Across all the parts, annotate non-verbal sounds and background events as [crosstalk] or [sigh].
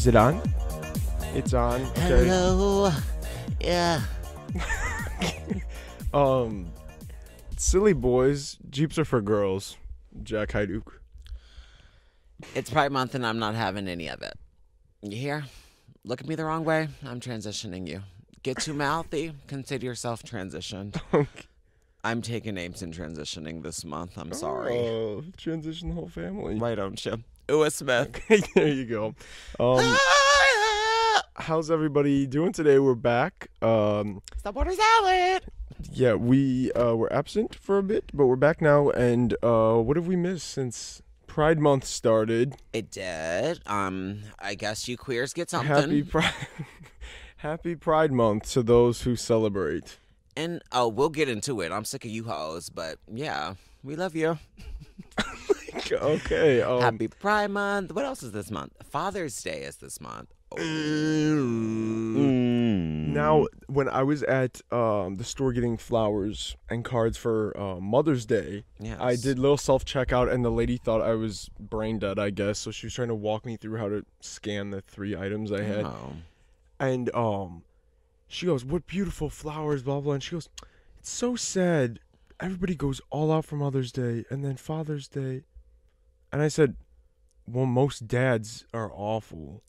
Is it on? It's on. Okay. Hello. Yeah. [laughs] Um, silly boys. Jeeps are for girls. Jack Hajduch. It's Pride Month and I'm not having any of it. You hear? Look at me the wrong way. I'm transitioning you. Get too mouthy. Consider yourself transitioned. [laughs] I'm taking names and transitioning this month. I'm sorry. Oh, transition the whole family. Why don't you? Ooh, Smith. [laughs] there you go. Um, how's everybody doing today? We're back. Um, Stop order salad. yeah, we uh, were absent for a bit, but we're back now. And uh, what have we missed since Pride Month started? It did. Um, I guess you queers get something. Happy Pride. [laughs] Happy Pride Month to those who celebrate. And oh, we'll get into it. I'm sick of you hoes, but yeah, we love you. [laughs] [laughs] okay. Um, Happy Pride Month. What else is this month? Father's Day is this month. Oh. Now, when I was at um, the store getting flowers and cards for uh, Mother's Day, I Yes. did little self checkout, and the lady thought I was brain dead, I guess. So she was trying to walk me through how to scan the three items I had, Oh. and um, she goes, "What beautiful flowers, blah blah." And she goes, "It's so sad. Everybody goes all out for Mother's Day, and then Father's Day." And I said, "Well, most dads are awful."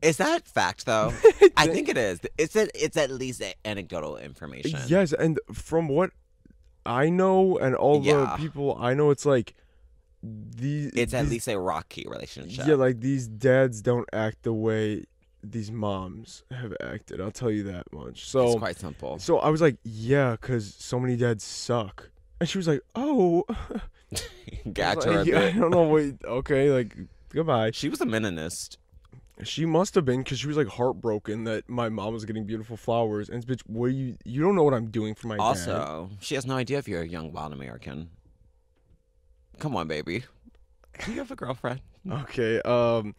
Is that fact though? [laughs] I think it is. It's a, it's at least anecdotal information. Yes, and from what I know and all Yeah. the people I know, it's like these. It's at these- least a rocky relationship. yeah, like these dads don't act the way these moms have acted. I'll tell you that much. it's So, quite simple. so I was like, yeah, because so many dads suck, and she was like, oh, [laughs] Got I, her. was a like, [laughs] I don't know. Wait, okay, like goodbye. She was a meninist. She must have been because she was like heartbroken that my mom was getting beautiful flowers, and bitch, what you? You don't know what I'm doing for my dad. Also, she has no idea if you're a young wild American. Come on, baby. You have a girlfriend. [laughs] Okay. Um,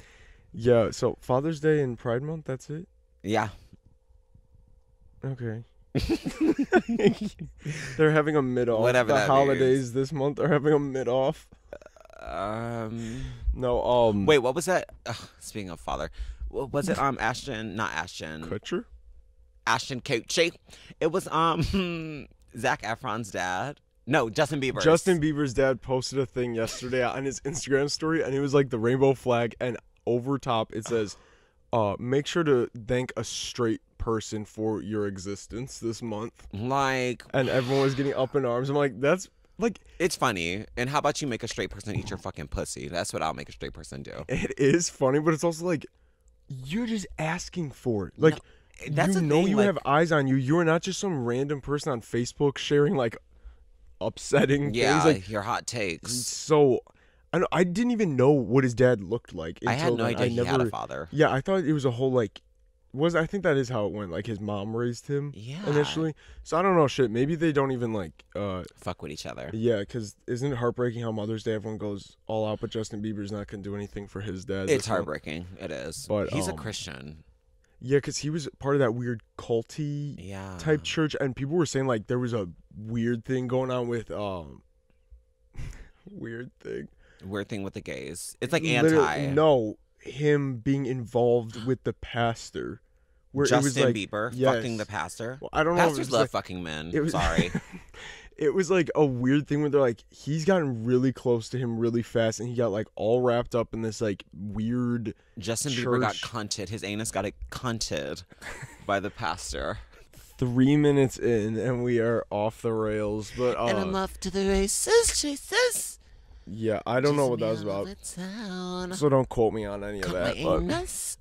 yeah. So Father's Day and Pride Month. That's it. Yeah. Okay. [laughs] They're having a mid off. Whatever the that holidays this month are having a mid off. Um. No. Um. Wait, what was that? Ugh, speaking of father, wa- was it um Ashton? Not Ashton. Kutcher. Ashton Kutcher. It was um [laughs] Zac Efron's dad. No, Justin Bieber. Justin Bieber's dad posted a thing yesterday on his Instagram story, and it was like the rainbow flag, and over top it says, "Uh, make sure to thank a straight person for your existence this month." Like And everyone was getting up in arms. I'm like, that's like it's funny. And how about you make a straight person eat your fucking pussy? That's what I'll make a straight person do. it is funny, but it's also like you're just asking for it. Like that's you know thing, you like- have eyes on you. You're not just some random person on Facebook sharing like upsetting Yeah, things. Like your hot takes. so, I I didn't even know what his dad looked like. I had no then. idea I he never, had a father. Yeah, I thought it was a whole like. Was I think that is how it went? Like his mom raised him Yeah. initially. So I don't know shit. Maybe they don't even like. uh Fuck with each other. Yeah, because isn't it heartbreaking how Mother's Day everyone goes all out, but Justin Bieber's not gonna do anything for his dad. It's month? heartbreaking. It is. But, he's a um, Christian. Yeah, because he was part of that weird culty Yeah. type church, and people were saying like there was a weird thing going on with um, [laughs] weird thing. Weird thing with the gays. It's like Literally- anti. No, him being involved with the pastor, where Justin it was like Bieber yes. fucking the pastor. Well, I don't know. if Pastors it's love like- fucking men. it was- Sorry. [laughs] it was like a weird thing where they're like he's gotten really close to him really fast, and he got like all wrapped up in this like weird. Justin Bieber got cunted. His anus got it cunted by the pastor. Three minutes in, and we are off the rails. But uh, and I'm off to the races, Jesus. Yeah, I don't know what that was about. So don't quote me on any of Cut my that.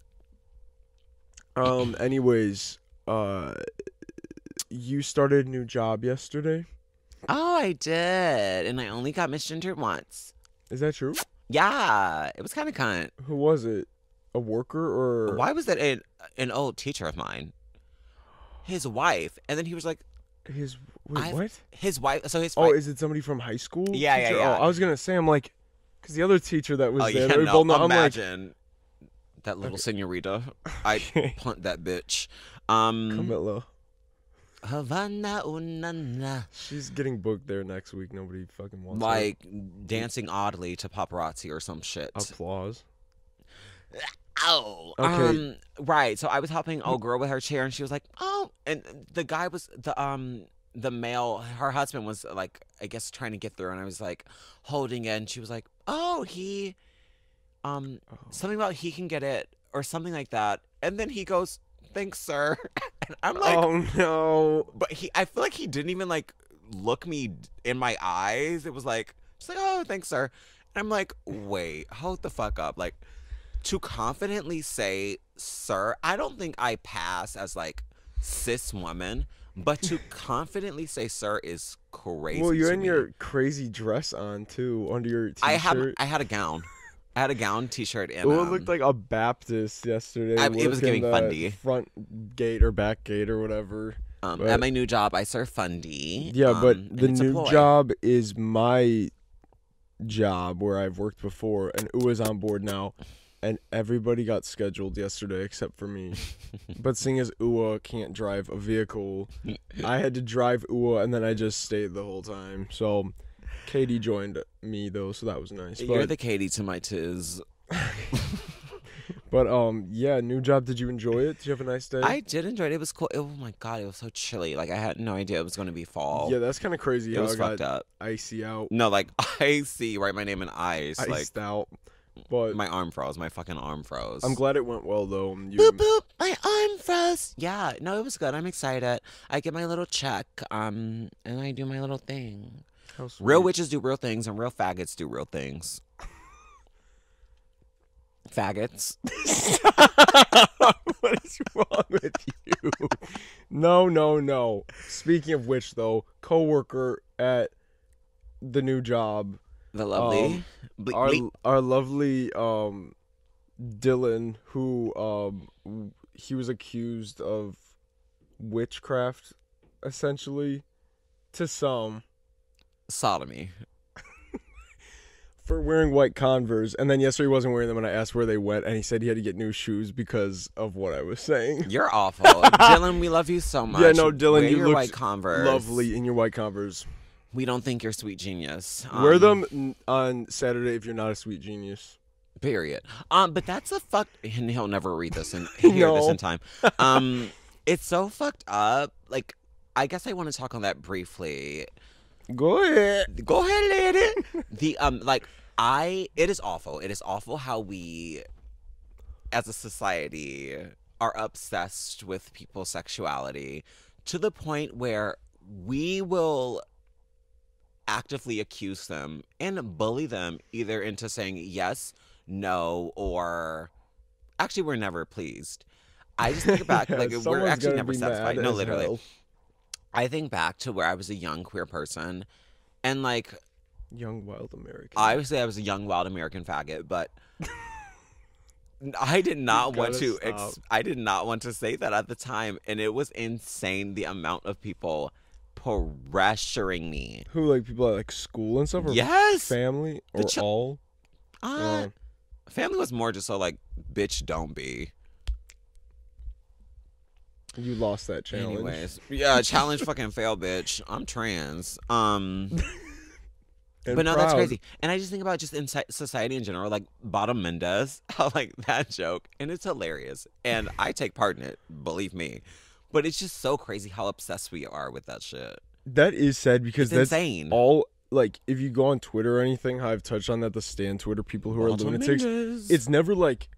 But. Um. Anyways, uh, you started a new job yesterday. Oh, I did, and I only got misgendered once. Is that true? Yeah, it was kind of cunt. Who was it? A worker or? Why was that an an old teacher of mine? His wife, and then he was like, His wait, I've- what? his wife. So his Oh, wife. is it somebody from high school? Yeah, yeah, teacher? yeah. Oh, I was gonna say, I'm like, because the other teacher that was oh there, yeah, no, both I'm like, imagine that little senorita. I [laughs] punt that bitch. Um, Camila. Havana unana. She's getting booked there next week. Nobody fucking wants her. Like dancing oddly to paparazzi or some shit. applause. Oh, Okay. um, right. So I was helping old girl with her chair, and she was like, "Oh," and the guy was the um the male, her husband was like, I guess trying to get through, and I was like holding it, and she was like, "Oh, he, um, Oh. something about he can get it or something like that," and then he goes, "Thanks, sir," [laughs] and I'm like, oh no. but he, I feel like he didn't even like look me in my eyes. It was like, just like, "Oh, thanks, sir," and I'm like, wait, hold the fuck up, like to confidently say sir i don't think i pass as like cis woman but to confidently say sir is crazy Well, you're in me. your crazy dress on too, under your t-shirt. i had i had a gown i had a gown t-shirt and it um, looked like a Baptist yesterday. I- it was giving fundy. Front gate or back gate or whatever. um, but- at my new job i serve fundy Yeah, but um, the it's a new job is my job where I've worked before, and Ua's on board now, and everybody got scheduled yesterday except for me. [laughs] but seeing as Ua can't drive a vehicle, [laughs] I had to drive Ua, and then I just stayed the whole time. So Katie joined me though, so that was nice. you're But the katie to my tiz [laughs] but um yeah, new job. Did you enjoy it? Did you have a nice day? i did enjoy it it was cool oh my god it was so chilly like i had no idea it was going to be fall yeah, that's kind of crazy it how was got fucked up icy out, no like icy. write my name in ice like iced out. But my arm froze. My fucking arm froze. I'm glad it went well though. You, boop boop. My arm froze. Yeah no it was good. I'm excited. I get my little check um and i do my little thing. Real witches do real things and real faggots do real things. Faggots. [laughs] What is wrong with you? No, no, no. Speaking of which, though, coworker at the new job, the lovely. Um, Ble- our ble- our lovely um Dylan, who um he was accused of witchcraft, essentially, to some. Sodomy. [laughs] For wearing white Converse, and then yesterday he wasn't wearing them, and I asked where they went, and he said he had to get new shoes because of what I was saying. [laughs] you're awful. Dylan we love you so much Yeah, no, Dylan, Wear you your looked white converse. Lovely in your white Converse. We don't think you're sweet genius Wear Um, them on Saturday if you're not a sweet genius. Period. Um, but that's a fuck. And he'll never read this and hear this in time. Um, [laughs] it's so fucked up. Like, I guess I want to talk on that briefly. Go ahead. Go ahead, lady. the um, like I, it is awful. It is awful how we, as a society, are obsessed with people's sexuality to the point where we will actively accuse them and bully them either into saying yes, no, or actually we're never pleased. I just think back, [laughs] like we're actually never satisfied. No, literally. hell. I think back to where I was a young queer person, and like Young wild American. I would say I was a young wild American faggot, but I did [laughs] not want gotta. Ex- I did not want to say that at the time, and it was insane the amount of people pressuring me. Who like people at like school and stuff, or Yes, family, The or chil- all. uh, Yeah. family was more just so like, bitch, don't be. You lost that challenge. Anyways, yeah, challenge fucking fail, bitch. I'm trans. Um. [laughs] But no, that's crazy. And I just think about just in society in general, like Bottom Mendes, [laughs] how like that joke, and it's hilarious. And I take part in it, believe me. But it's just so crazy how obsessed we are with that shit. That is sad because It's that's insane. all. Like if you go on Twitter or anything, how I've touched on that, the stand Twitter people who are Bottom lunatics. It's never like,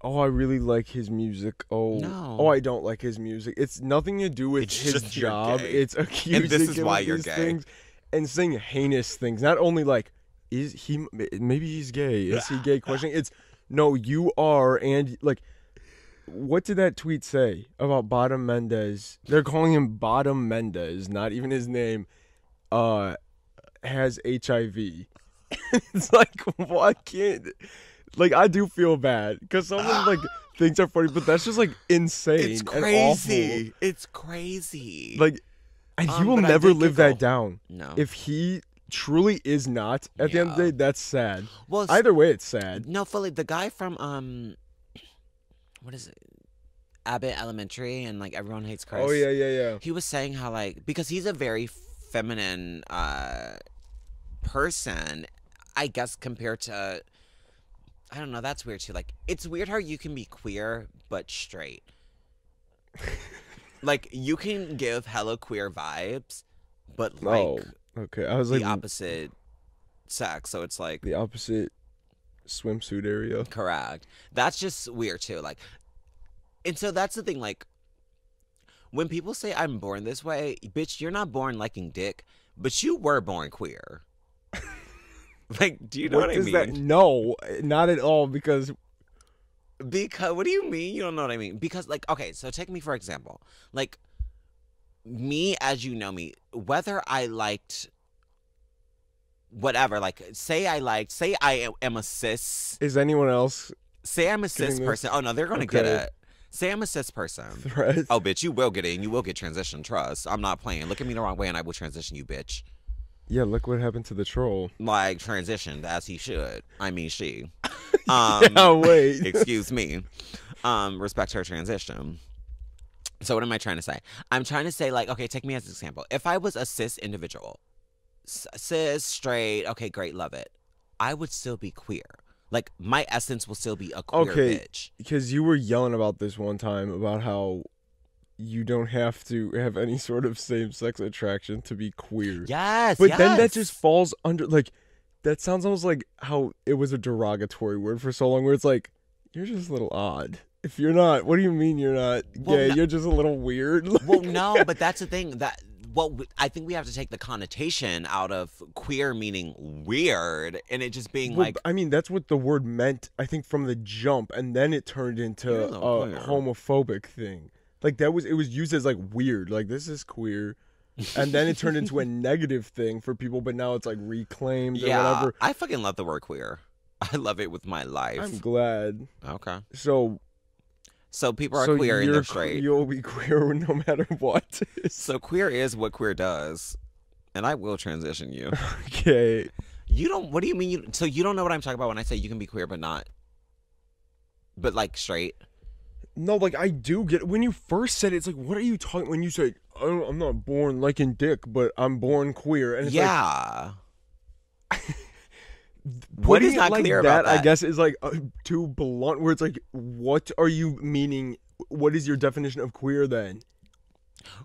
oh, I really like his music. Oh, No. oh, I don't like his music. It's nothing to do with It's his job. It's [laughs] accusing and this is him why of you're gay. things and saying heinous things. Not only like, is he? Maybe he's gay. Is he gay? [laughs] Questioning. It's no, you are, and like. What did that tweet say about Bottom Mendes? They're calling him Bottom Mendes, not even his name. Uh, has HIV. [laughs] it's like, why can't? Like, I do feel bad because someone like [gasps] things are funny, but that's just like insane. it's crazy. It's crazy. Like, and he Um, will never live that down. no. If he truly is not, at the end of the day, that's sad. well, Either way, it's sad. no, fully. The guy from um, what is it? Abbott Elementary, and like everyone hates Chris. Oh yeah, yeah, yeah. he was saying how like because he's a very feminine uh person i guess compared to I don't know. That's weird too. Like, it's weird how you can be queer but straight. [laughs] like, you can give hella queer vibes, but like oh, okay. I was the like opposite sex. So it's like the opposite swimsuit area. correct. That's just weird too. Like, and so that's the thing. Like, when people say I'm born this way, bitch, you're not born liking dick, but you were born queer. [laughs] like, do you know what, I mean? that? No, not at all. Because Because what do you mean you don't know what I mean? Because like okay, so take me for example. Like me as you know me, whether I liked whatever, like say I like, say I am a cis, is anyone else say I'm a cis person. Oh no, they're gonna get it. Say I'm a cis person. threat? Oh bitch, you will get it and you will get transition, trust. I'm not playing. Look at me the wrong way and I will transition you, bitch. Yeah, look what happened to the troll. Like transitioned as he should. I mean she. [laughs] Um yeah, wait. [laughs] excuse me um respect her transition so what am i trying to say i'm trying to say like okay take me as an example if i was a cis individual cis straight okay great love it i would still be queer like my essence will still be a queer Okay. bitch because you were yelling about this one time about how you don't have to have any sort of same-sex attraction to be queer. yes But then that just falls under like that sounds almost like how it was a derogatory word for so long where it's like you're just a little odd. If you're not, what do you mean you're not Well, gay? no- you're just a little weird. [laughs] well no but that's the thing that well I think we have to take the connotation out of queer meaning weird and it just being Well, like I mean, that's what the word meant, I think, from the jump, and then it turned into a a queer. homophobic thing. Like that was it was used as like weird, like this is queer, and then it turned into a [laughs] negative thing for people. But now it's like reclaimed yeah or whatever. i fucking love the word queer i love it with my life I'm glad. okay So So people are so queer and they're straight. You'll be [laughs] queer no matter what. So queer is what queer does, and I will transition you. okay. You don't. What do you mean? You, so you don't know what I'm talking about when I say you can be queer but not, but like straight. No, like I do get when you first said it, it's like, what are you talking? When you say, I don't, I'm not born liking dick, but I'm born queer, and it's like, yeah. What is not like clear that, about that? I guess is like uh, too blunt. Where it's like, what are you meaning? What is your definition of queer then?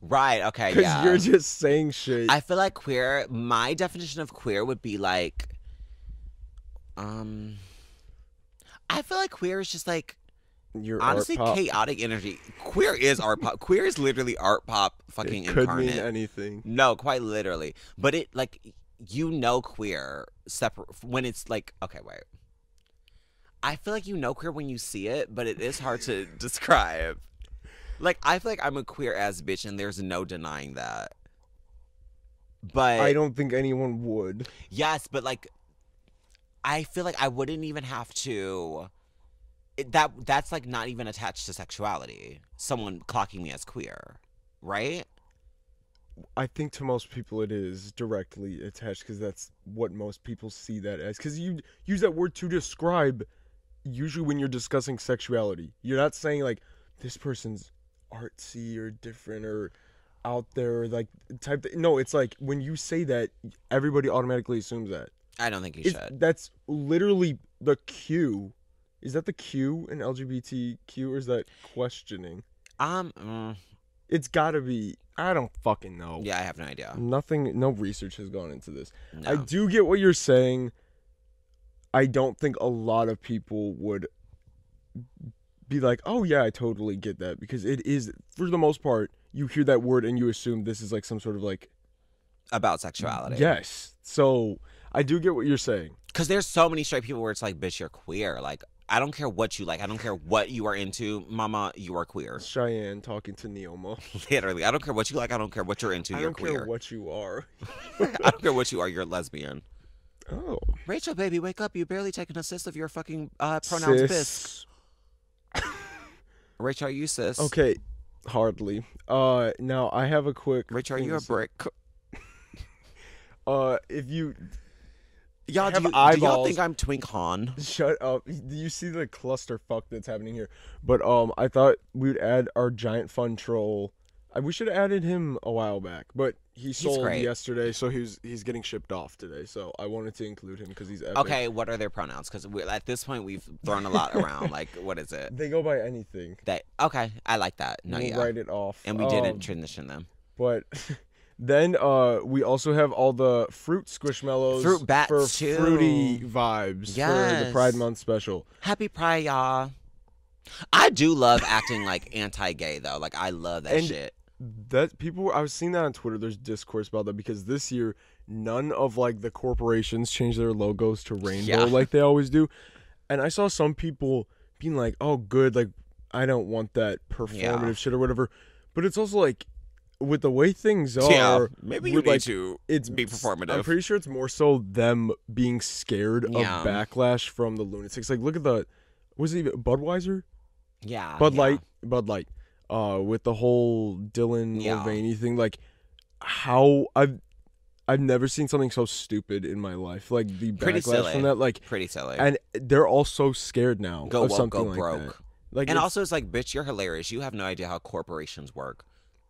Right. Okay. Because Yeah. you're just saying shit. I feel like queer. My definition of queer would be like, um, I feel like queer is just like You're honestly art pop. chaotic energy. Queer is art pop. Queer is literally art pop fucking it could incarnate. mean anything. No, quite literally. But it like you know queer separate when it's like okay, wait. I feel like you know queer when you see it, but it is hard to [laughs] describe. Like I feel like I'm a queer ass bitch and there's no denying that. But I don't think anyone would. yes, but like I feel like I wouldn't even have to it, that that's like not even attached to sexuality. Someone clocking me as queer, right? I think to most people it is directly attached because that's what most people see that as. Because you use that word to describe, usually when you're discussing sexuality, you're not saying like this person's artsy or different or out there or like type. Th- no, it's like when you say that, everybody automatically assumes that. I don't think you It's- should. that's literally the Q. Is that the Q in LGBTQ or is that questioning? Um It's gotta be. I don't fucking know. yeah, I have no idea. Nothing, no research has gone into this. No. I do get what you're saying. I don't think a lot of people would be like, "Oh yeah, I totally get that," because it is, for the most part, you hear that word and you assume this is like some sort of like, about sexuality. yes. So I do get what you're saying. Because there's so many straight people where it's like, bitch, you're queer. Like, I don't care what you like. I don't care what you are into. Mama, you are queer. Cheyenne talking to Neoma. [laughs] Literally. I don't care what you like. I don't care what you're into. I you're don't queer. care what you are. [laughs] I don't care what you are. You're a lesbian. Oh, Rachel, baby, wake up. You barely taken a sis of your fucking uh, pronouns sis. [laughs] Rachel, are you sis? Okay, hardly. Uh, now I have a quick. Rachel, are you a brick? Uh, if you Y'all, do, you, do y'all think I'm Twink Han? Shut up. Do you see the clusterfuck that's happening here? But um I thought we would add our giant fun troll I, we should have added him a while back, but he sold great. yesterday, so he's he's getting shipped off today. So I wanted to include him because he's epic. Okay, what are their pronouns? Because we at this point we've thrown a lot around. Like, what is it? [laughs] They go by anything. That okay, I like that. No, we'll yeah, write it off. and we Um, didn't transition them. But [laughs] then uh we also have all the fruit squishmallows Fruit bats, for too. fruity vibes for the Pride Month special. Happy Pride, y'all. I do love acting like anti-gay though. Like I love that And- shit. That people I was seeing that on Twitter. There's discourse about that because this year none of like the corporations changed their logos to rainbow Yeah. like they always do, and I saw some people being like, "Oh, good, like I don't want that performative shit or whatever," but it's also like with the way things are. yeah, maybe you need like, to it's be performative. I'm pretty sure it's more so them being scared Yeah. of backlash from the lunatics. Like, look at the was it even Budweiser, yeah, Bud yeah. Light, Bud Light, uh, with the whole Dylan Yeah. Mulvaney thing. Like, how I've I've never seen something so stupid in my life. Like the Pretty backlash silly. from that. Like, Pretty silly. and they're all so scared now go of woke, something go like broke. that. Like, and also, it's like, bitch, you're hilarious. You have no idea how corporations work.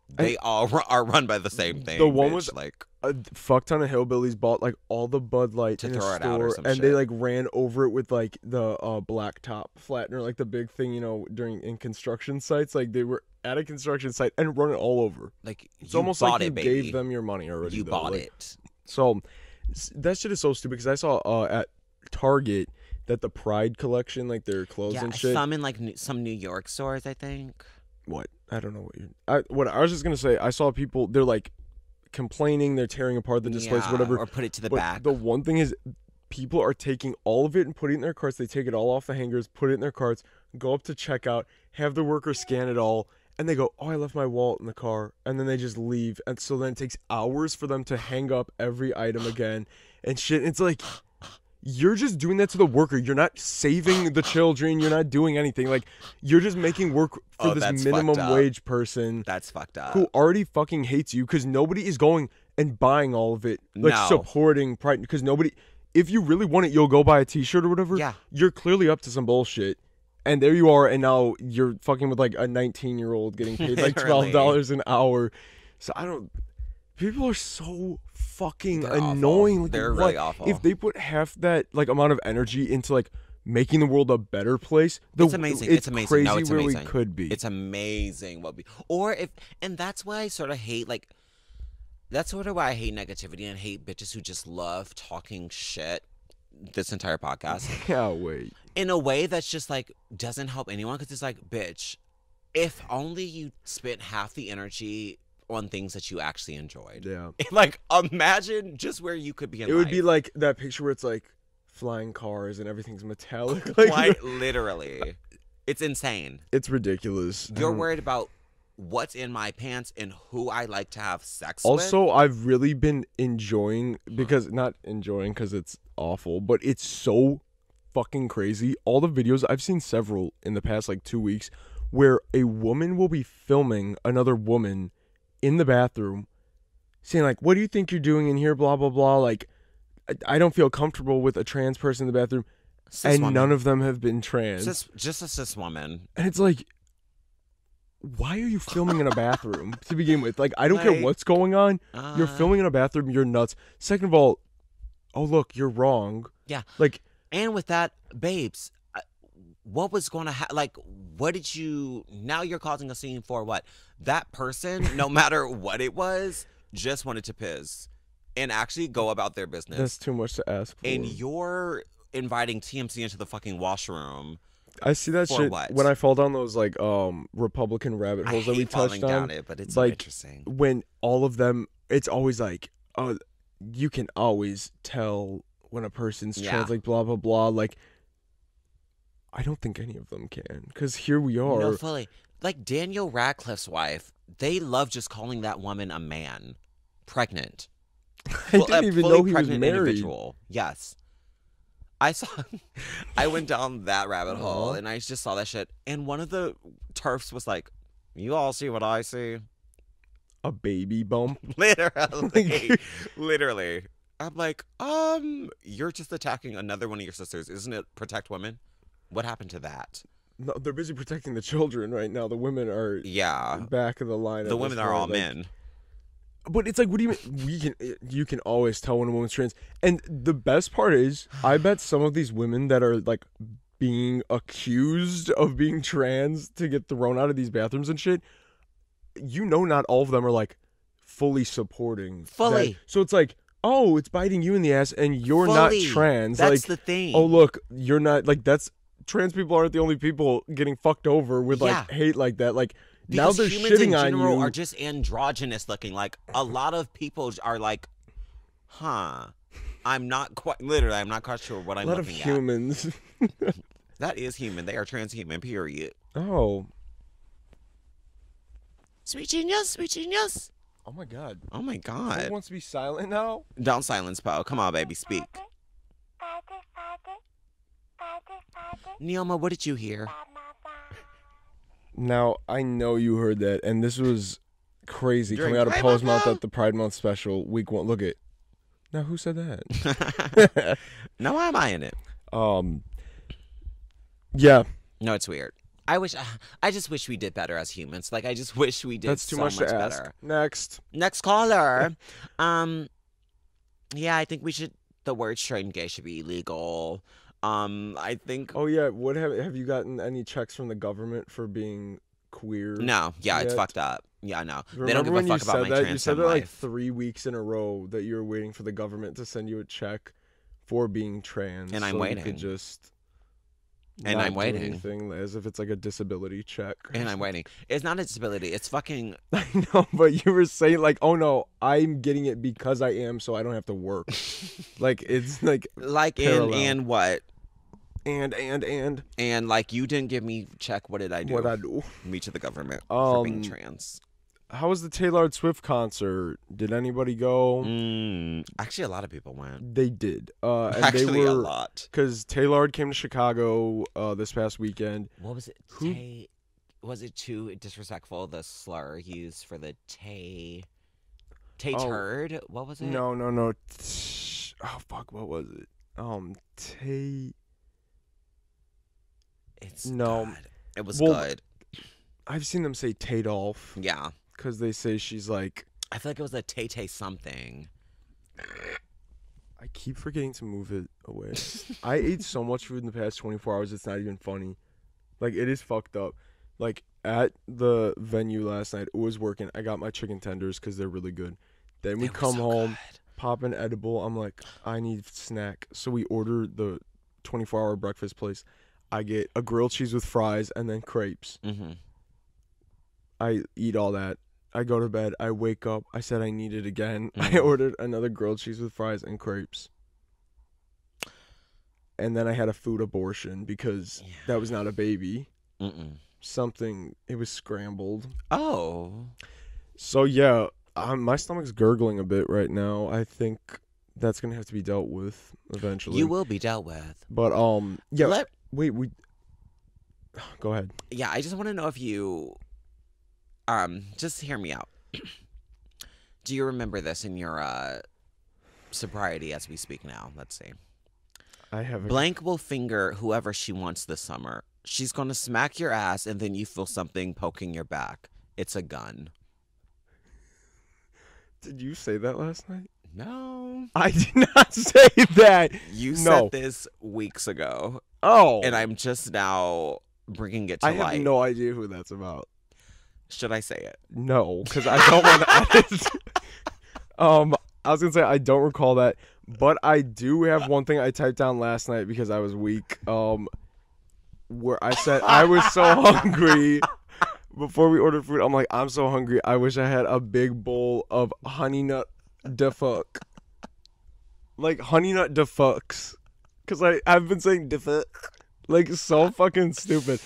They all ru- are run by the same thing. The one bitch. was- like, a fuck ton of hillbillies bought like all the Bud Light To in a throw it store, out or some and they like ran over it with like the uh, black top flattener, like the big thing you know during in construction sites. Like they were at a construction site and run it all over. like It's almost like you it, baby. gave them your money already. you though. bought Like, it. So that shit is so stupid because I saw uh, at Target that the Pride collection, like their clothes Yeah, and shit. some in like New- some New York stores, I think. what I don't know what you. I what I was just gonna say. I saw people. They're like complaining. They're tearing apart the displays, Yeah, whatever. Or put it to the but back. the one thing is, people are taking all of it and putting it in their carts. They take it all off the hangers, put it in their carts, go up to checkout, have the worker scan it all, and they go, "Oh, I left my wallet in the car," and then they just leave. And so then it takes hours for them to hang up every item [sighs] again and shit. It's like. You're just doing that to the worker. You're not saving the children. You're not doing anything. Like you're just making work for Oh, this minimum wage person That's fucked up. who already fucking hates you because nobody is going and buying all of it, like No. supporting Pride. Because nobody, if you really want it, you'll go buy a T-shirt or whatever. Yeah. you're clearly up to some bullshit, and there you are, and now you're fucking with like a 19 year old getting paid like [laughs] twelve dollars an hour. So I don't. People are so fucking They're awful. annoying. Like, They're really awful. If they put half that like amount of energy into like making the world a better place, the, It's amazing. It's, It's amazing. Crazy No, it's where amazing. we could be. It's amazing what we or if and that's why I sort of hate like that's sort of why I hate negativity and hate bitches who just love talking shit this entire podcast [laughs] yeah, wait. in a way that's just like doesn't help anyone because it's like bitch if only you spent half the energy on things that you actually enjoyed Yeah. [laughs] like imagine just where you could be in It would be like that picture where it's like flying cars and everything's metallic. [laughs] Like, quite [laughs] literally it's insane it's ridiculous. You're Um, worried about what's in my pants and who I like to have sex Also, with. Also, I've really been enjoying because not enjoying because it's awful, but it's so fucking crazy. All the videos I've seen several in the past like two weeks where a woman will be filming another woman in the bathroom, saying like, "What do you think you're doing in here?" Blah blah blah. Like, I, I don't feel comfortable with a trans person in the bathroom, Cis and woman. none of them have been trans. Cis- just a cis woman. And it's like, why are you filming in a bathroom to begin with? Like, I don't care what's going on. You're Uh, filming in a bathroom. You're nuts. Second of all, oh look, you're wrong. Yeah. Like, And with that, babes, uh, what was going to happen? Like, what did you? Now you're causing a scene for what? That person, no [laughs] matter what it was, just wanted to piss and actually go about their business. that's too much to ask for. and you're inviting TMC into the fucking washroom. I see that for shit what? when I fall down those like um Republican rabbit holes that we touched down on. it, but it's like, interesting. When all of them, it's always like, oh, you can always tell when a person's Yeah. trans, like blah blah blah. Like, I don't think any of them can, because here we are. No, fully. Like Daniel Radcliffe's wife, they love just calling that woman a man, pregnant. [laughs] I Full- didn't even know he was married. Individual. Yes. I saw. [laughs] I went down that rabbit hole and I just saw that shit. And one of the turfs was like, "You all see what I see." A baby bump. [laughs] Literally, literally. I'm like, um, you're just attacking another one of your sisters, isn't it? Protect women. What happened to that? no, they're busy protecting the children right now. The women are Yeah. back of the line. The women are all like- men. But it's like, what do you mean? We can, you can always tell when a woman's trans. And the best part is, I bet some of these women that are like being accused of being trans to get thrown out of these bathrooms and shit, you know, not all of them are like fully supporting. that. Fully. So it's like, oh, it's biting you in the ass, and you're Fully. not trans. That's like, the thing. oh look, you're not like that's trans people aren't the only people getting fucked over with like Yeah. hate like that. Like now they're humans shitting in on general you. are just androgynous looking. Like a lot of people are like, huh. I'm not quite literally. I'm not quite sure what a I'm lot of looking humans. at. [laughs] That is human. They are transhuman. Period. oh, Sweet genius. Sweet genius. oh my god. Oh my Who god. wants to be silent now? Don't silence Poe. Come on, baby. Speak. Neoma, what did you hear? Now I know you heard that, and this was crazy During coming out of Pride Post Month, Month at the Pride Month special, week one. Look it. Now who said that? [laughs] now why am I in it? um. Yeah, No, it's weird. I wish. I just wish we did better as humans. Like I just wish we did. that's too so much, to ask. better. Next. Next caller. um, yeah, I think we should. The word straight and gay should be illegal. Um, I think. Oh yeah, what have have you gotten any checks from the government for being queer? No, yeah, it's fucked up. Yeah, no, Remember they don't give when a fuck you about said my that? trans You said that like life. three weeks in a row that you were waiting for the government to send you a check for being trans, And I'm so You waiting. could just And I'm waiting. anything as if it's like a disability check. and I'm waiting. It's not a disability. It's fucking. [laughs] I know, but you were saying like, oh no, I'm getting it because I am, so I don't have to work. [laughs] like it's like Like in Parallel. and what and and and and like you didn't give me check. What did I do? what I do. me to the government for being Um, trans. How was the Taylor Swift concert? Did anybody go? Mm, actually, a lot of people went. They did. Uh, and Actually, they a lot. because Taylor came to Chicago uh, this past weekend. What was it? Who- Tay, was it too disrespectful? The slur used for the Tay. Tay Oh. turd. What was it? No, no, no. Oh fuck, what was it? Um, Tay. It's No. good. It was Well, good. I've seen them say Taydolf Yeah. because they say she's like. I feel like it was a Tay Tay something. I keep forgetting to move it away. [laughs] I ate so much food in the past 24 hours, it's not even funny. Like, it is fucked up. Like, at the venue last night, it was working. I got my chicken tenders because they're really good. Then we come so home, good. pop an edible. I'm like, I need snack. So we order the 24 hour breakfast place. I get a grilled cheese with fries and then crepes. Mhm. I eat all that. I go to bed. I wake up. I said I need it again. [laughs] I Mhm. ordered another grilled cheese with fries and crepes. And then I had a food abortion because Yeah. that was not a baby. Mm-mm. Something, it was scrambled. Oh. So, yeah, um, my stomach's gurgling a bit right now. I think that's going to have to be dealt with eventually. You will be dealt with. But, um, yeah, Let, wait, we. [sighs] Go ahead. yeah, I just want to know if you um just hear me out. Do you remember this in your uh sobriety as we speak now? Let's see. I have a. Blank will finger whoever she wants this summer. She's going to smack your ass and then you feel something poking your back. It's a gun. Did you say that last night? No. I did not [laughs] say that. You No. said this weeks ago Oh. and I'm just now bringing it to I have light. no idea who that's about. Should I say it? No, because I don't want to [laughs] edit. um, I was gonna say I don't recall that, but I do have one thing I typed down last night because I was weak. Um, where I said I was so [laughs] hungry before we ordered food. I'm like, I'm so hungry. I wish I had a big bowl of honey nut de fuck, like honey nut de fucks, because I I've been saying de fuck like so fucking stupid.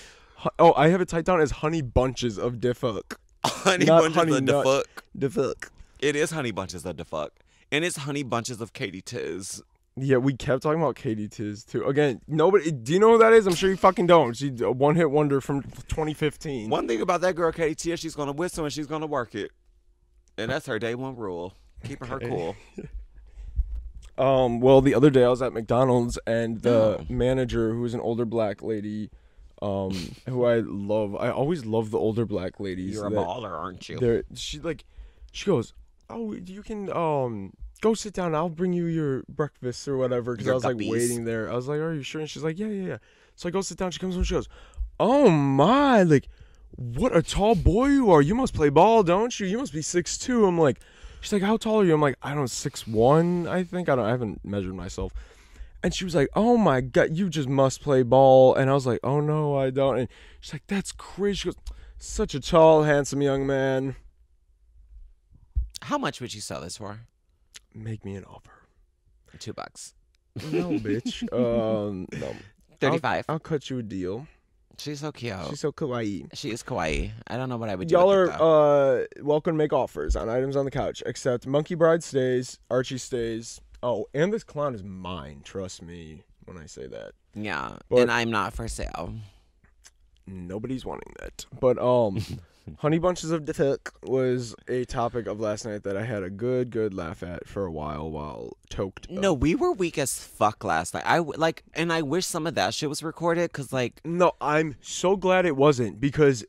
Oh, I have it typed down as honey bunches of de fuck. honey Not bunches honey of the fuck. De fuck. It is honey bunches of the fuck. And it's honey bunches of Katy Tiz. Yeah, we kept talking about Katy Tiz too. Again, nobody. Do you know who that is? I'm sure you fucking don't. She's a one hit wonder from 2015. One thing about that girl, Katy Tiz, she's gonna whistle and she's gonna work it. And that's her day one rule. Keeping her cool. [laughs] Um, well, the other day I was at McDonald's and the Oh. manager, who was an older black lady, um, who I love. I always love the older black ladies. You're a that- baller, aren't you? They're she like, she goes, oh, you can um go sit down. I'll bring you your breakfast or whatever. Because I Your was like guppies. waiting there. I was like, are you sure? And she's like, yeah, yeah, yeah. So I go sit down. She comes home. She goes, oh my, like, what a tall boy you are. You must play ball, don't you? You must be six two. I'm like, she's like, how tall are you? I'm like, I don't know, six one. I think I don't. I haven't measured myself. And she was like, "Oh my god, you just must play ball." And I was like, "Oh no, I don't." And she's like, "That's crazy." She goes, "Such a tall, handsome young man." How much would you sell this for? Make me an offer. Two bucks. No, bitch. [laughs] um, no. Thirty-five. I'll cut you a deal. She's so cute. She's so kawaii. she is kawaii. I don't know what I would do. Y'all are uh welcome to make offers on items on the couch, except Monkey Bride stays, Archie stays. Oh, and this clown is mine. Trust me when I say that. yeah, but- and I'm not for sale. Nobody's wanting that. But um, [laughs] [laughs] honey bunches of fuck was a topic of last night that I had a good, good laugh at for a while while toked. No, up. we were weak as fuck last night. I like, and I wish some of that shit was recorded because, like, no, I'm so glad it wasn't because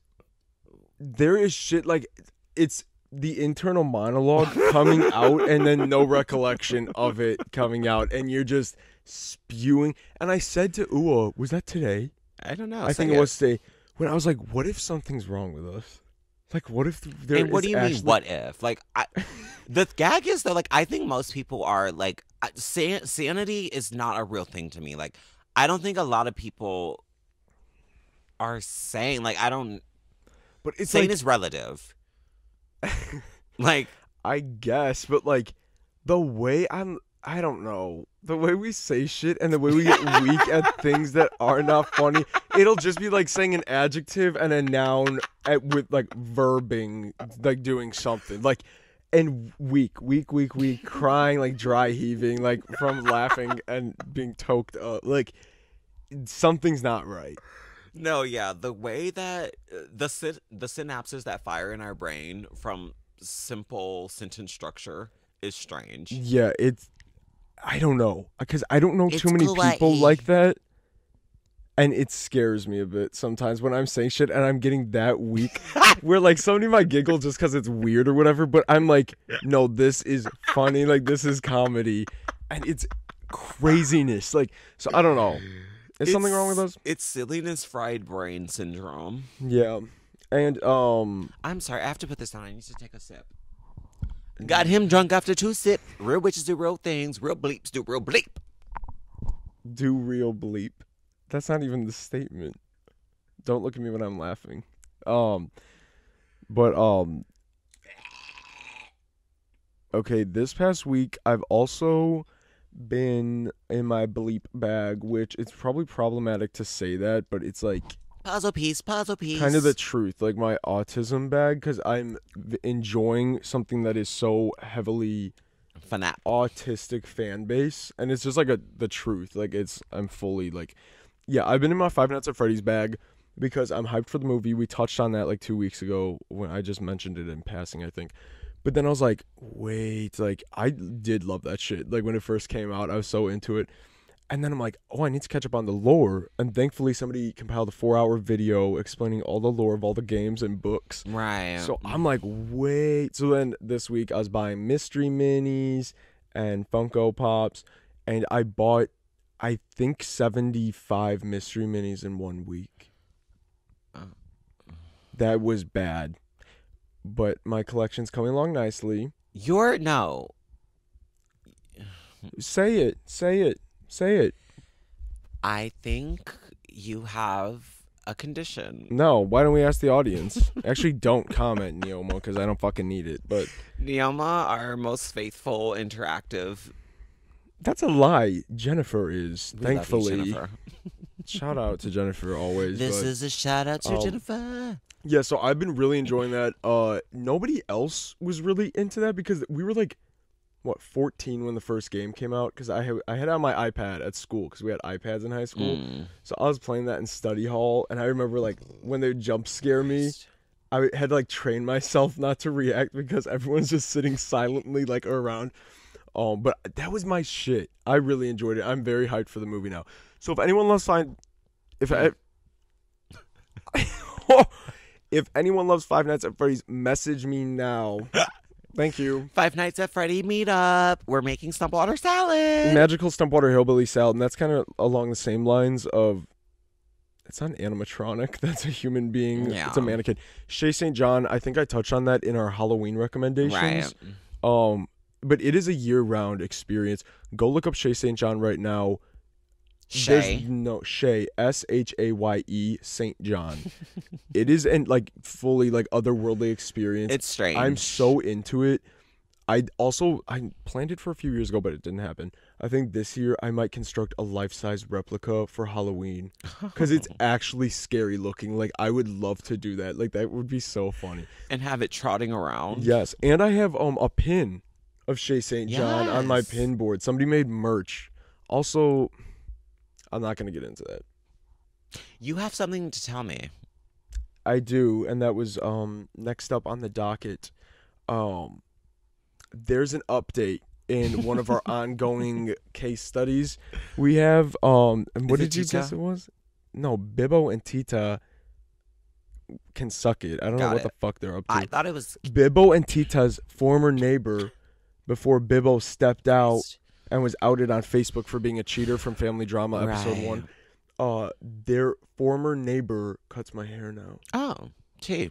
there is shit like it's the internal monologue [laughs] coming out and then no recollection of it coming out and you're just spewing. And I said to Ua, was that today? I don't know. I think it was today. When I was like, what if something's wrong with us? Like, what if there and what do you mean? What if? Like, I, [laughs] the gag is though. Like, I think most people are like, san- sanity is not a real thing to me. Like, I don't think a lot of people are saying. Like, I don't. But it's sane like, is relative. [laughs] like, I guess, but like the way I'm I don't know. The way we say shit and the way we get weak at [laughs] things that are not funny, it'll just be like saying an adjective and a noun at, with like verbing, like doing something. Like and weak, weak, weak, weak, crying, like dry heaving, like from laughing and being toked up. Like something's not right. no, yeah, the way that uh, the syn- the synapses that fire in our brain from simple sentence structure is strange. Yeah, it's I don't know because I don't know It's too many people like that, and it scares me a bit sometimes when I'm saying shit and I'm getting that weak. [laughs] where like somebody might giggle just because it's weird or whatever, but I'm like, no, this is funny. Like this is comedy, and it's craziness. Like so, I don't know. Is something wrong with us? It's- It's silliness fried brain syndrome. Yeah, and um, I'm sorry, I have to put this down. I need to take a sip. Got him drunk after two sip. Real witches do real things. Real bleeps do real bleep. do real bleep. That's not even the statement. Don't look at me when I'm laughing. Um but um Okay, this past week I've also been in my bleep bag, which it's probably problematic to say that, but it's like Puzzle piece, puzzle piece. kind of the truth, like my autism bag cuz I'm enjoying something that is so heavily FNAF. autistic fan base and it's just like a the truth like it's i'm fully like yeah i've been in my five nights at freddy's bag because i'm hyped for the movie we touched on that like two weeks ago when i just mentioned it in passing i think but then i was like wait like i did love that shit like when it first came out i was so into it and then i'm like oh i need to catch up on the lore and thankfully somebody compiled a four hour video explaining all the lore of all the games and books Right. so I'm like, wait. So then this week I was buying mystery minis and Funko Pops, and I bought, I think, 75 mystery minis in one week. That was bad. But my collection's coming along nicely. You're no. Say it. Say it. Say it. I think you have a condition. No, why don't we ask the audience? [laughs] Actually, don't comment, Neoma, because I don't fucking need it. But Neoma, our most faithful, interactive. that's a lie. Jennifer is, We love you, thankfully. Jennifer. [laughs] Shout out to Jennifer always. This but- is a shout out to um, Jennifer. Yeah, so I've been really enjoying that. Uh nobody else was really into that because we were like what, 14 when the first game came out cuz I had I had on my iPad at school cuz we had iPads in high school. Mm. So I was playing that in study hall and I remember like when they would jump scare me, I had to like train myself not to react because everyone's just sitting silently like around. Um, but that was my shit. I really enjoyed it. I'm very hyped for the movie now. So if anyone loves find, if I, [laughs] if anyone loves Five Nights at Freddy's, message me now. [laughs] Thank you. Five Nights at Freddy meetup. We're making stump water salad. Magical Stumpwater Hillbilly Salad, and that's kind of along the same lines of. It's not an animatronic. [laughs] That's a human being. Yeah. It's a mannequin. Shay St. John. I think I touched on that in our Halloween recommendations. right. Um, but it is a year-round experience. Go look up Shay St. John right now. There's Shaye. no Shaye S H A Y E St. John. [laughs] it is an like fully like otherworldly experience. It's strange. I'm so into it. I also I planned it for a few years ago, but it didn't happen. I think this year I might construct a life-size replica for Halloween [laughs] because it's actually scary looking. Like I would love to do that. Like that would be so funny. and have it trotting around. Yes, and I have um a pin of Shaye St. John on my pin board. Somebody made merch. Also, I'm not gonna get into that. You have something to tell me. I do, and that was um next up on the docket. Um, there's an update in one of our [laughs] ongoing case studies. We have um, and what Is did you guess it was? No, Bibbo and Tita can suck it. I don't know what it. the fuck they're up to. I thought it was Bibbo and Tita's former neighbor, before Bibbo stepped out and was outed on Facebook for being a cheater from Family Drama episode Right. one. Uh, their former neighbor cuts my hair now. Oh, T.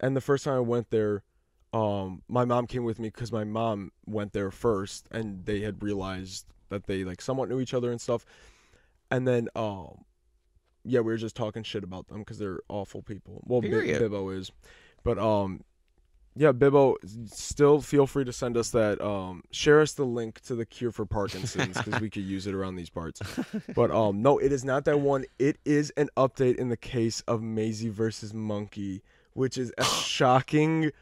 And the first time I went there, um, my mom came with me because my mom went there first, and they had realized that they like somewhat knew each other and stuff. And then, um, yeah, we were just talking shit about them because they're awful people. Well, Period. Bibbo is, but um, yeah, Bibbo, still feel free to send us that. Um, share us the link to the cure for Parkinson's because we could use it around these parts. [laughs] But um, no, it is not that one. It is an update in the case of Maisie versus Monkey, which is a [gasps] shocking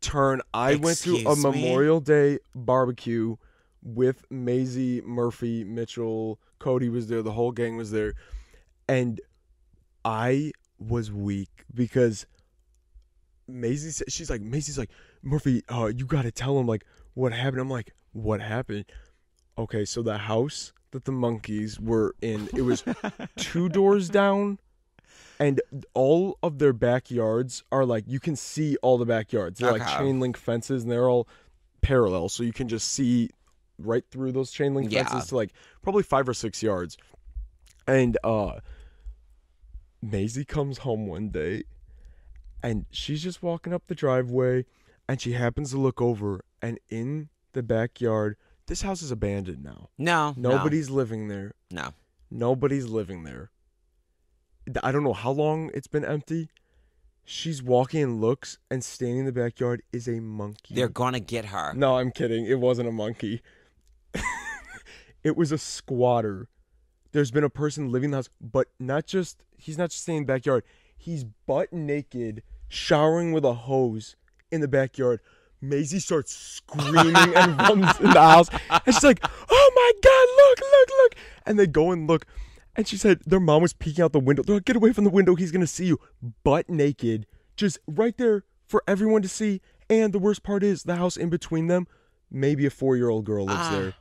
turn. I went to a me? Memorial Day barbecue with Maisie, Murphy, Mitchell, Cody was there, the whole gang was there, and I was weak because Maisie she's like Maisie's like Murphy, uh, you got to tell him like what happened. I'm like, what happened? Okay, so the house that the monkeys were in, it was two [laughs] doors down, and all of their backyards are like you can see all the backyards. They're like Okay. chain link fences, and they're all parallel, so you can just see right through those chain link Yeah. fences to like probably five or six yards. And uh, Maisie comes home one day, and she's just walking up the driveway, and she happens to look over, and in the backyard, this house is abandoned now. No, no, Nobody's living there. No. Nobody's living there. I don't know how long it's been empty. She's walking and looks, and standing in the backyard is a monkey. They're gonna get her. No, I'm kidding. It wasn't a monkey. [laughs] it was a squatter. There's been a person living in the house, but not just he's not just staying in the backyard. He's butt naked, showering with a hose in the backyard. Maisie starts screaming and [laughs] runs in the house. And she's like, Oh my god, look, look, look. And they go and look. And she said their mom was peeking out the window. They're like, Get away from the window, he's gonna see you. Butt naked, just right there for everyone to see. And the worst part is the house in between them, maybe a four year old girl lives Ah. there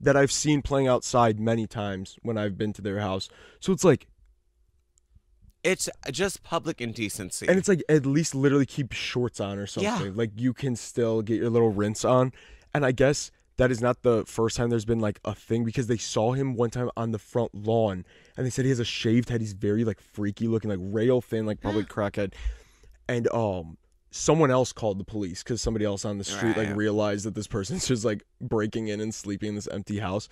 that I've seen playing outside many times when I've been to their house. So it's like, It's just public indecency. and it's like at least literally keep shorts on or Yeah. something. Like you can still get your little rinse on. And I guess that is not the first time there's been like a thing because they saw him one time on the front lawn and they said he has a shaved head. He's very like freaky looking, like rail thin, like probably [gasps] crackhead. And um someone else called the police because somebody else on the street like realized that this person's [laughs] just like breaking in and sleeping in this empty house.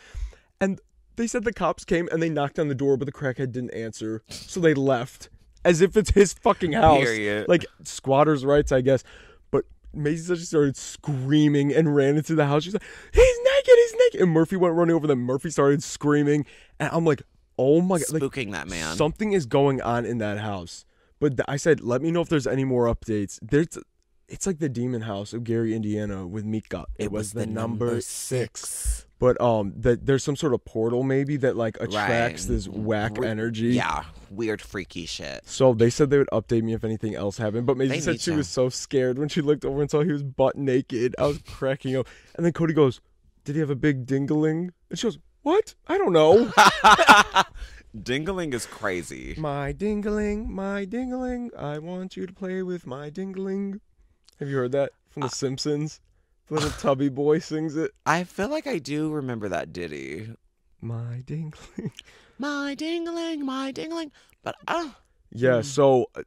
And they said the cops came and they knocked on the door, but the crackhead didn't answer. So they left. As if it's his fucking house. Period. Like squatters' rights, I guess. But Maisie said she started screaming and ran into the house. She's like, He's naked, he's naked. And Murphy went running over them. Murphy started screaming. And I'm like, oh my god. Like spooking that man. Something is going on in that house. But th- I said, let me know if there's any more updates. There's, it's like the Demon House of Gary, Indiana, with Mika. It, was, the, number, six. But um, that there's some sort of portal maybe that like attracts Right. this whack Re- energy. Yeah, weird, freaky shit. So they said they would update me if anything else happened. But Maisie said she to. was so scared when she looked over and saw he was butt naked. I was cracking up. And then Cody goes, "Did he have a big dingling?" And she goes, "What? I don't know." [laughs] Dingling is crazy. My dingling, my dingling, I want you to play with my dingling. Have you heard that from The Simpsons? The little tubby boy sings it. I feel like I do remember that ditty. My dingling. [laughs] My dingling, my dingling. But uh, Yeah, so uh,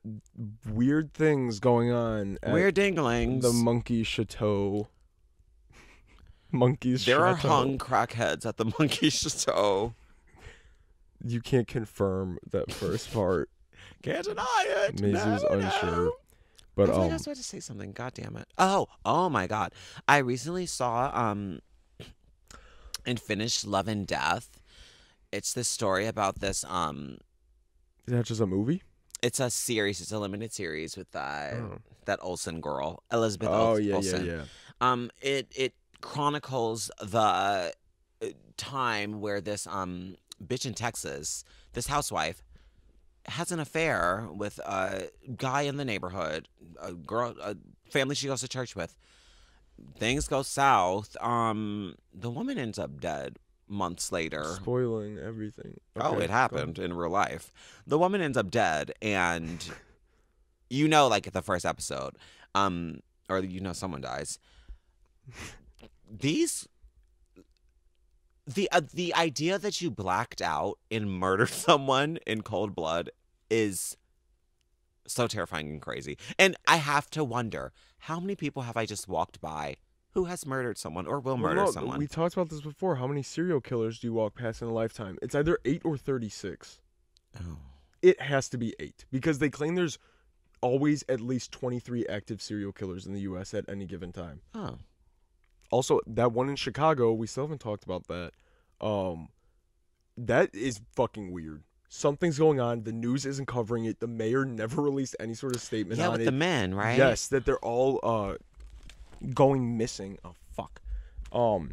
weird things going on at we're dinglings. the Monkey Chateau. [laughs] Monkeys there are Chateau. hung crackheads at the [laughs] Monkey Chateau. You can't confirm that first part. Can't deny it. Maisie's No, unsure. But I feel like I um was about to say something. God damn it. Oh, oh my god. I recently saw um and finished Love and Death. It's this story about this um is that just a movie? it's a series, it's a limited series with that Oh. that Olsen girl, Elizabeth Oh Ol- yeah, Olsen. yeah, yeah. Um it it chronicles the uh, time where this um bitch in Texas, this housewife has an affair with a guy in the neighborhood, a girl, a family she goes to church with. Things go south. Um, the woman ends up dead months later. Spoiling everything. oh, it happened in real life. The woman ends up dead, and [laughs] you know, like at the first episode, um, or you know, someone dies. [laughs] These. The uh, the idea that you blacked out and murdered [laughs] someone in cold blood is so terrifying and crazy. And I have to wonder how many people have I just walked by who has murdered someone or will Well, murder no, someone? We talked about this before. How many serial killers do you walk past in a lifetime? It's either eight or thirty-six. oh. It has to be eight because they claim there's always at least twenty-three active serial killers in the U.S. at any given time. oh. Also, that one in Chicago, we still haven't talked about that. Um, that is fucking weird. Something's going on. The news isn't covering it. The mayor never [laughs] released any sort of statement Yeah, on with it. the men, right? Yes, that they're all uh going missing. Oh fuck. Um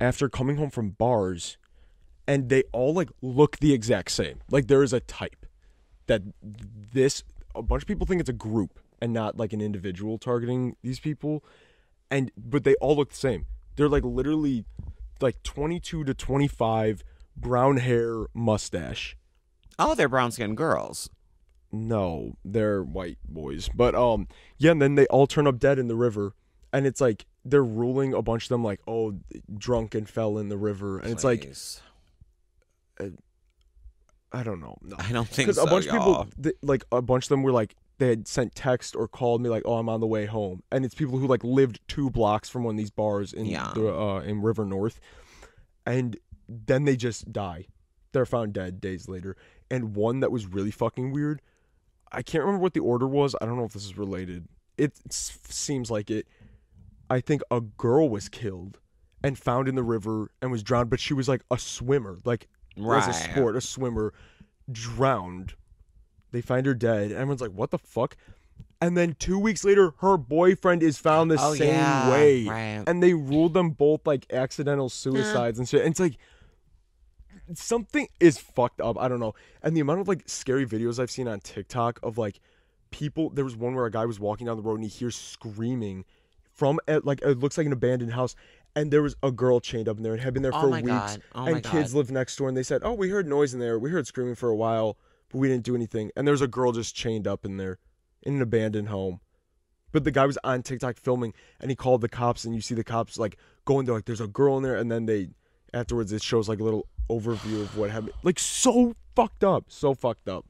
after coming home from bars and they all like look the exact same. Like there is a type that this a bunch of people think it's a group and not like an individual targeting these people and but they all look the same. They're like literally like 22 to 25 brown hair mustache. Oh, they're brown skinned girls. No, they're white boys. But um yeah, and then they all turn up dead in the river. And it's like they're ruling a bunch of them like, oh, drunk and fell in the river. And it's like Please. I don't know. No. I don't think so. a bunch of y'all. people th- like a bunch of them were like they had sent text or called me like, "Oh, I'm on the way home." And it's people who like lived 2 blocks from one of these bars in Yeah. the, uh in River North. And then they just die. They're found dead days later. And one that was really fucking weird. I can't remember what the order was. I don't know if this is related. It seems like it. I think a girl was killed and found in the river and was drowned, but she was like a swimmer, like was a sport, a swimmer, drowned. They find her dead. Everyone's like, "What the fuck?" And then two weeks later, her boyfriend is found the Oh, same yeah, way, right. and they ruled them both like accidental suicides and shit. And it's like something is fucked up. I don't know. And the amount of like scary videos I've seen on TikTok of like people. There was one where a guy was walking down the road and he hears screaming from at like it looks like an abandoned house. And there was a girl chained up in there and had been there Oh for weeks. Oh and kids God. lived next door and they said, "Oh, we heard noise in there. We heard screaming for a while, but we didn't do anything." And there's a girl just chained up in there in an abandoned home. But the guy was on TikTok filming and he called the cops and you see the cops like going there like there's a girl in there and then they afterwards it shows like a little overview of what happened. Like so fucked up, so fucked up.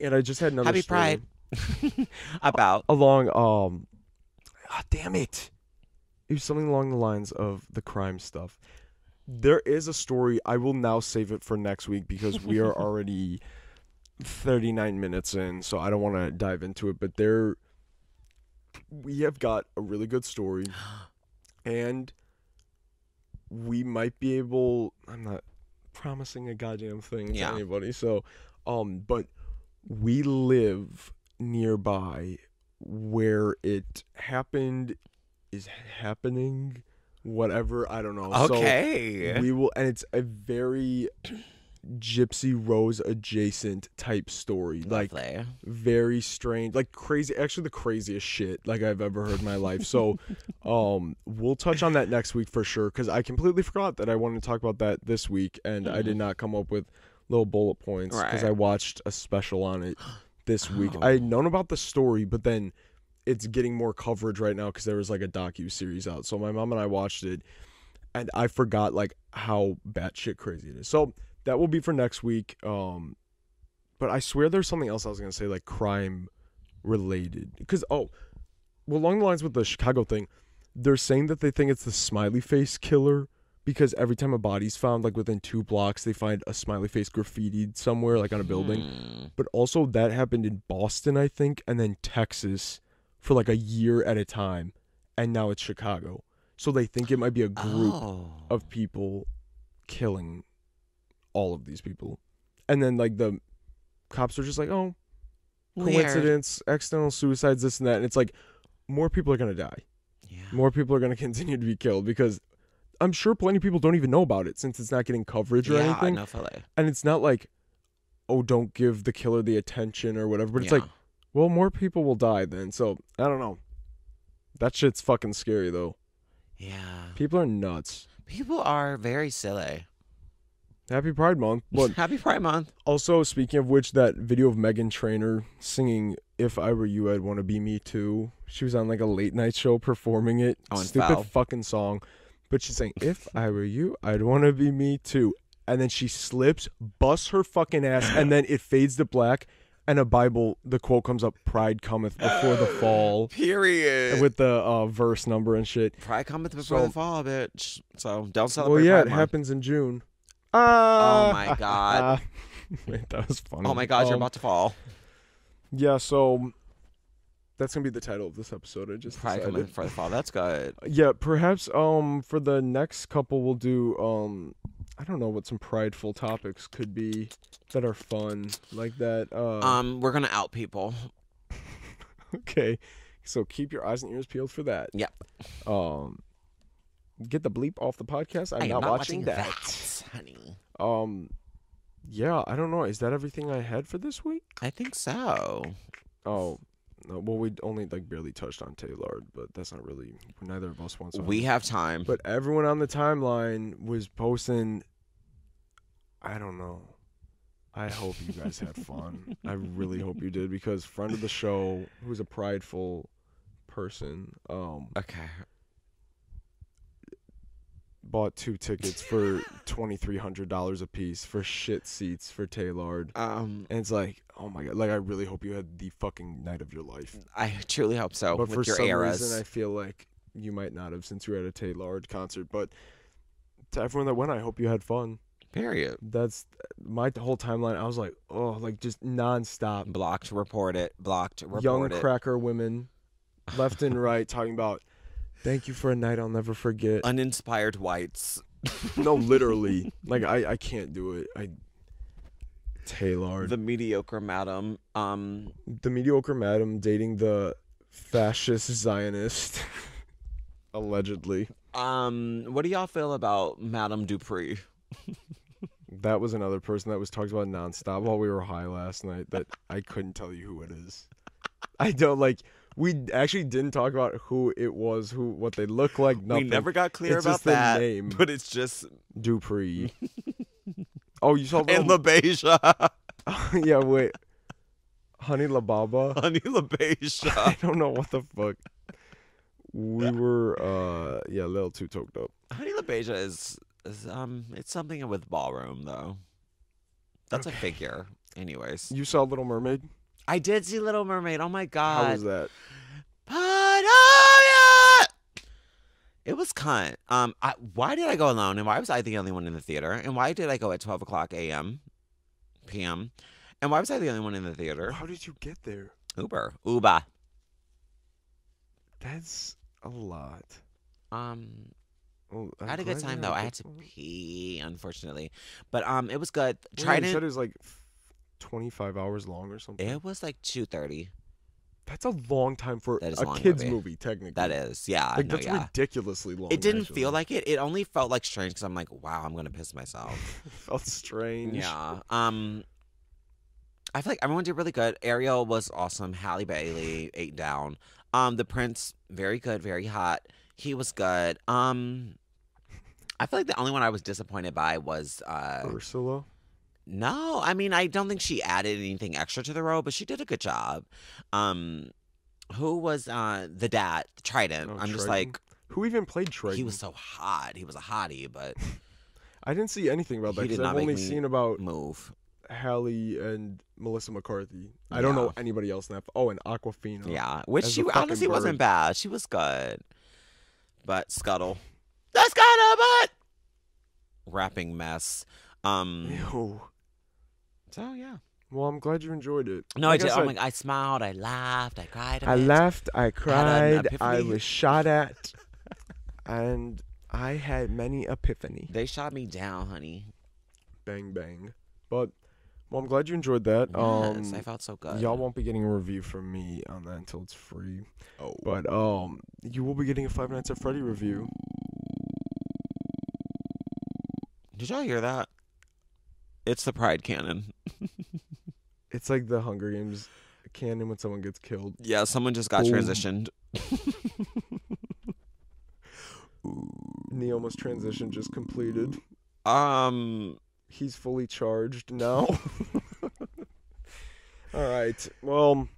And I just had another Happy Pride. [laughs] About along um ah, damn it. It was something along the lines of the crime stuff. There is a story. I will now save it for next week because we are [laughs] already 39 minutes in, so I don't want to dive into it. But there, we have got a really good story, [gasps] and we might be able. I'm not promising a goddamn thing Yeah. to anybody, so um, but we live nearby where it happened is happening whatever i don't know So, okay. we will and it's a very [clears throat] gypsy rose adjacent type story like Lovely. very strange like crazy actually the craziest shit like i've ever heard in my life so [laughs] um we'll touch on that next week for sure because i completely forgot that i wanted to talk about that this week and i did not come up with little bullet points because Right. I watched a special on it this week. Oh. [gasps] I had known about the story, but then it's getting more coverage right now because there was like a docu series out. So my mom and I watched it, and I forgot like how batshit crazy it is. So that will be for next week. Um, but I swear there's something else I was gonna say like crime related because oh, well along the lines with the Chicago thing, they're saying that they think it's the smiley face killer because every time a body's found like within two blocks they find a smiley face graffitied somewhere like on a building Hmm. but also that happened in Boston, I think, and then Texas for like a year at a time, and now it's Chicago. So they think it might be a group Oh. of people killing all of these people, and then like the cops are just like, oh, Weird. coincidence, accidental suicides, this and that, and it's like more people are gonna die, Yeah. more people are gonna [laughs] continue to be killed because. I'm sure plenty of people don't even know about it since it's not getting coverage or yeah, anything. no Philly. And it's not like, oh, don't give the killer the attention or whatever. But it's Yeah. like, well, more people will die then. So I don't know. That shit's fucking scary though. yeah. People are nuts. People are very silly. Happy Pride Month. But [laughs] Happy Pride Month. also, speaking of which, that video of Meghan Trainor singing "If I Were You, I'd Want to Be Me Too." She was on like a late night show performing it. Oh, Stupid fell. fucking song. But she's saying, "If I were you, I'd want to be me too." And then she slips, busts her fucking ass, and then it fades to black. And a Bible, the quote comes up: "Pride cometh before the [gasps] fall," Period. with the uh, verse number and shit. Pride cometh before So- the fall, bitch. So don't celebrate. Well, yeah, Pride it Month. happens in June. Ah, my God. [laughs] Wait, that was funny. Oh my God, you're Um, about to fall. Yeah, so that's gonna be the title of this episode. I just Pride decided. cometh before the fall. That's good. Yeah, perhaps um for the next couple we'll do um I don't know what some prideful topics could be that are fun like that. Uh Um, we're gonna out people. [laughs] okay. So keep your eyes and ears peeled for that. Yep. Um get the bleep off the podcast. I'm not, not watching, that. honey. Um yeah, I don't know. Is that everything I had for this week? I think so. Oh, no, well, we only like barely touched on Taylor, but that's not really. Neither of us wants. to. We have time. But everyone on the timeline was posting. I don't know. I hope you guys had fun. [laughs] I really hope you did because friend of the show, who's a prideful person, um, okay. Bought two tickets for [laughs] twenty three hundred dollars a piece for shit seats for Taylor. Um, And it's like, oh my god! Like I really hope you had the fucking night of your life. I truly hope so. but for your some eras. reason, I feel like you might not have since you were at a Taylor concert. But to everyone that went, I hope you had fun. Period. That's my whole timeline. I was like, oh, like just nonstop. Blocked. Report it. Blocked. Report Young it. cracker women, left and [laughs] right, talking about, thank you for a night I'll never forget. Uninspired whites. [laughs] no, literally, [laughs] like I, I can't do it. I Taylor, The mediocre madam. Um, The mediocre madam dating the fascist Zionist, [laughs] allegedly. um, what do y'all feel about Madame Dupree? That was another person that was talked about nonstop while we were high last night. That I couldn't tell you who it is. I don't like. We actually didn't talk about who it was, who what they look like. Nothing. We never got clear It's about just the that. name. But it's just Dupree. [laughs] oh, you saw the and LaBeija. [laughs] yeah. Wait, Honey Lababa. [laughs] Honey LaBeija. I don't know what the fuck. We were, uh, yeah, a little too toked up. Honey LaBeija is, is um it's something with ballroom though. That's a figure. Anyways. You saw Little Mermaid. I did see Little Mermaid. Oh my god. How was that? Patagonia! It was cunt. Um, I, why did I go alone, and why was I the only one in the theater, and why did I go at twelve o'clock a.m., p.m., and why was I the only one in the theater? How did you get there? Uber, Uber. That's a lot. Um, Well, I had a good time though. I had to pee, unfortunately, but um, it was good. Wait, you Trident. said it was like 25 hours long or something. It was like two thirty. That's a long time for That is a a long kids movie. movie, technically. That is, yeah, I like know, that's yeah. ridiculously long. It didn't actually. feel like it. It only felt like strange because I'm like, wow, I'm gonna piss myself. [laughs] felt strange. Yeah. Um I feel like everyone did really good. Ariel was awesome. Halle Bailey ate down. Um, the Prince, very good, very hot. He was good. Um I feel like the only one I was disappointed by was uh Ursula. No, I mean I don't think she added anything extra to the role, but she did a good job. Um, who was uh the dad, Trident? Oh, I'm just like Who even played Trident? he was so hot. He was a hottie, but [laughs] I didn't see anything about that I've only seen about move. Halle and Melissa McCarthy. I don't know anybody else in that. Oh, and Awkwafina. Yeah, which she honestly wasn't bad. She was good, but Scuttle, the Scuttlebutt, rapping mess. Um. Ew. So yeah. Well, I'm glad you enjoyed it. No, Like I did. said, oh my, I smiled. I laughed. I cried. a I bit. laughed, I cried, I was shot at, [laughs] and I had many epiphany. They shot me down, honey. Bang bang. But well, I'm glad you enjoyed that. Yes, um, I felt so good. y'all won't be getting a review from me on that until it's free. Oh. But um, you will be getting a Five Nights at Freddy review. Did y'all hear that? It's the Pride Cannon. [laughs] It's like the Hunger Games cannon when someone gets killed. Yeah, someone just got Boom. transitioned. [laughs] Neoma's transition just completed. Um, He's fully charged now. [laughs] All right. Well,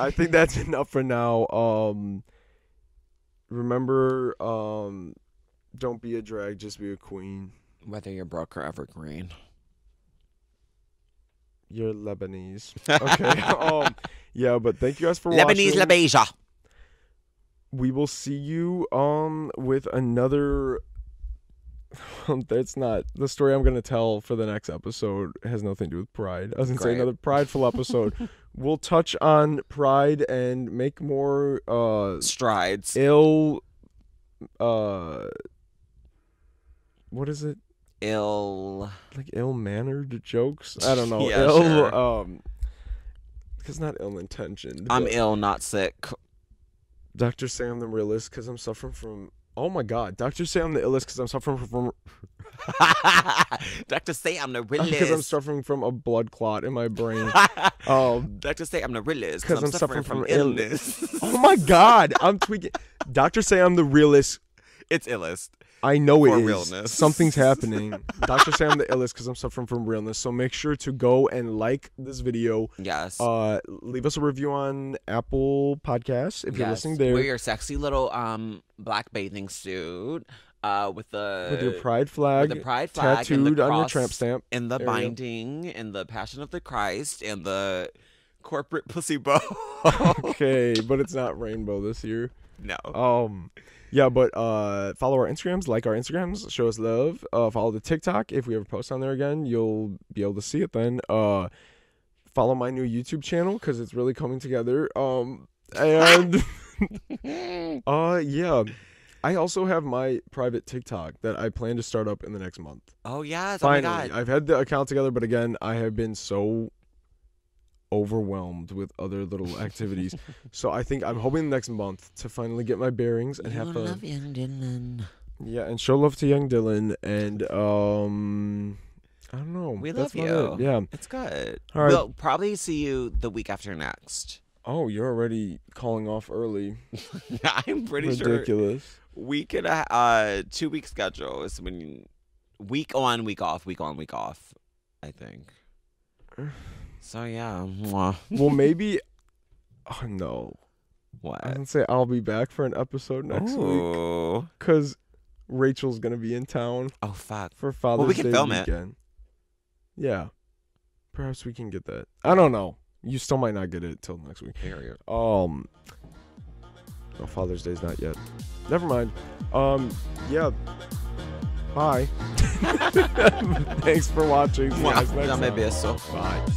I think that's enough for now. Um remember um don't be a drag, just be a queen. whether you're broke or evergreen. You're Lebanese. [laughs] Okay. [laughs] um yeah, but thank you guys for watching. Lebanese watching. LaBeija. we will see you um with another [laughs] that's not the story I'm gonna tell for the next episode has nothing to do with pride. I was gonna say another prideful episode. we'll touch on pride and make more uh Strides. ill uh what is it? Ill. Like ill mannered jokes? I don't know. [laughs] Yeah, ill sure. um because not ill intentioned. I'm ill, not sick. Dr. Sam the realist because I'm suffering from. Oh my God, Dr. Sam the illest because I'm suffering from [laughs] Dr. Say [laughs] I'm the because I'm suffering from a blood clot in my brain. um, Dr. Say I'm the realist 'Cause because I'm, I'm suffering, suffering from, from ill- illness. oh my God, I'm tweaking. Dr. Sam the realist. it's illest. I know it is. Realness. Something's [laughs] happening. Dr. Sam the illest because I'm suffering from realness. So make sure to go and like this video. Yes. Uh, leave us a review on Apple Podcasts if you're listening there Wear your sexy little um black bathing suit. Uh, with the with your pride flag the pride flag tattooed on your tramp stamp. and the area. binding and the Passion of the Christ and the corporate [laughs] pussy bow. [laughs] Okay, but it's not rainbow this year. no. Um, yeah, but uh, follow our Instagrams, like our Instagrams, show us love. Uh, follow the TikTok. If we ever post on there again, you'll be able to see it then. Uh, follow my new YouTube channel because it's really coming together. Um, and [laughs] [laughs] uh, yeah, I also have my private TikTok that I plan to start up in the next month. Oh yes. Oh my Finally, god. I've had the account together, but again, I have been so overwhelmed with other little activities. so I think I'm hoping next month to finally get my bearings and have You fun. love young Dylan. Yeah, and show love to young Dylan and um I don't know. We That's love about it. you. Yeah. It's good. All right. We'll probably see you the week after next. Oh, you're already calling off early. Yeah, I'm pretty sure Ridiculous. week and a uh two week schedule is when you, week on week off week on week off. I think. So yeah. Mwah. well, [laughs] maybe Oh no. I What? didn't say I'll be back for an episode next week cuz Rachel's going to be in town Oh fuck. for Father's we can Day film it. weekend. Yeah. Perhaps we can get that. I don't know. You still might not get it till next week. Period. Um, no, Father's Day's not yet. Never mind. Um, yeah. Bye. [laughs] [laughs] Thanks for watching. See you guys next time. Bye.